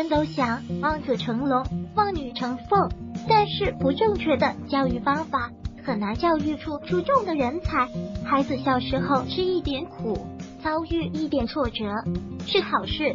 人都想望子成龙、望女成凤，但是不正确的教育方法很难教育出出众的人才。孩子小时候吃一点苦，遭遇一点挫折是好事。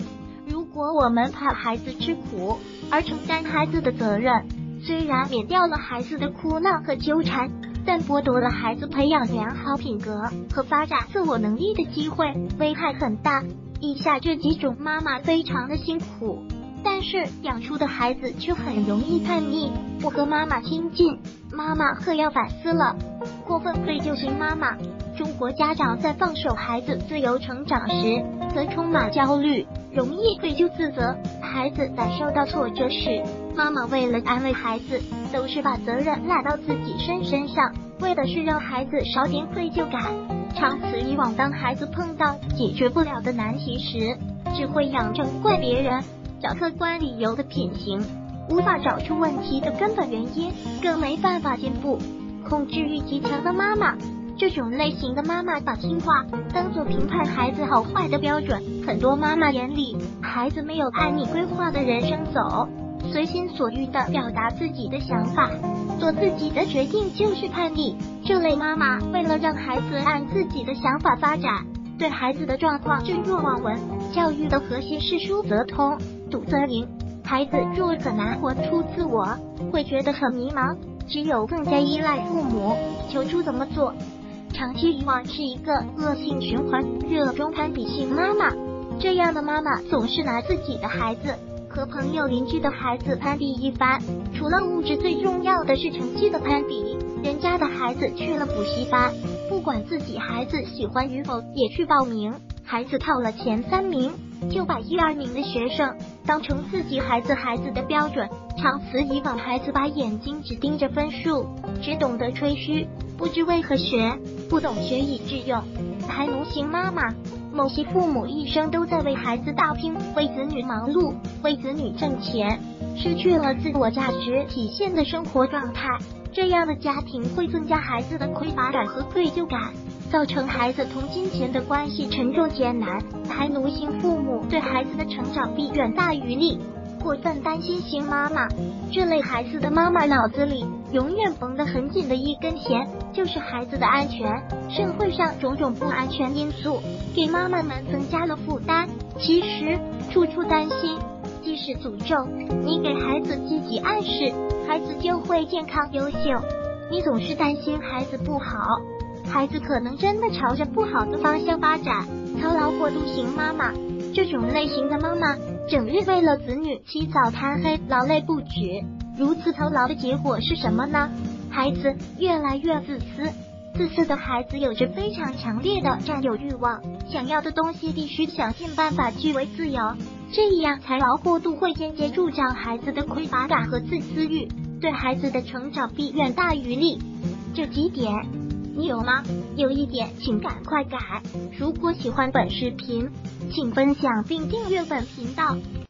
如果我们怕孩子吃苦而承担孩子的责任，虽然免掉了孩子的哭闹和纠缠，但剥夺了孩子培养良好品格和发展自我能力的机会，危害很大。以下这几种妈妈非常的辛苦，但是养出的孩子却很容易叛逆，不和妈妈亲近。妈妈可要反思了。过分愧疚型妈妈，中国家长在放手孩子自由成长时，则充满焦虑，容易愧疚自责。孩子在受到挫折时，妈妈为了安慰孩子，都是把责任揽到自己身身上，为的是让孩子少点愧疚感。长此以往，当孩子碰到解决不了的难题时，只会养成怪别人、找客观理由的品行，无法找出问题的根本原因，更没办法进步。控制欲极强的妈妈，这种类型的妈妈把听话当做评判孩子好坏的标准。很多妈妈眼里，孩子没有按你规划的人生走。随心所欲的表达自己的想法，做自己的决定就是叛逆。这类妈妈为了让孩子按自己的想法发展，对孩子的状况置若罔闻。教育的核心是疏则通，堵则灵。孩子若很难活出自我，会觉得很迷茫，只有更加依赖父母，求助怎么做。长期以往是一个恶性循环，热衷攀比型妈妈。这样的妈妈总是拿自己的孩子。和朋友、邻居的孩子攀比一番，除了物质，最重要的是成绩的攀比。人家的孩子去了补习班，不管自己孩子喜欢与否，也去报名。孩子考了前三名，就把一二名的学生当成自己孩子孩子的标准。长此以往，孩子把眼睛只盯着分数，只懂得吹嘘，不知为何学，不懂学以致用。还奴型妈妈。某些父母一生都在为孩子打拼，为子女忙碌，为子女挣钱，失去了自我价值体现的生活状态。这样的家庭会增加孩子的匮乏感和愧疚感，造成孩子同金钱的关系沉重艰难。还奴性父母对孩子的成长比远大于利。过分担心型妈妈，这类孩子的妈妈脑子里永远绷得很紧的一根弦，就是孩子的安全。社会上种种不安全因素，给妈妈们增加了负担。其实处处担心，既是诅咒。你给孩子积极暗示，孩子就会健康优秀；你总是担心孩子不好，孩子可能真的朝着不好的方向发展。操劳过度型妈妈，这种类型的妈妈。整日为了子女起早贪黑，劳累不止。如此操劳的结果是什么呢？孩子越来越自私。自私的孩子有着非常强烈的占有欲望，想要的东西必须想尽办法据为自由。这样财劳过度会间接助长孩子的匮乏感和自私欲，对孩子的成长必远大于利。这几点你有吗？有一点请赶快改。如果喜欢本视频。请分享并订阅本频道。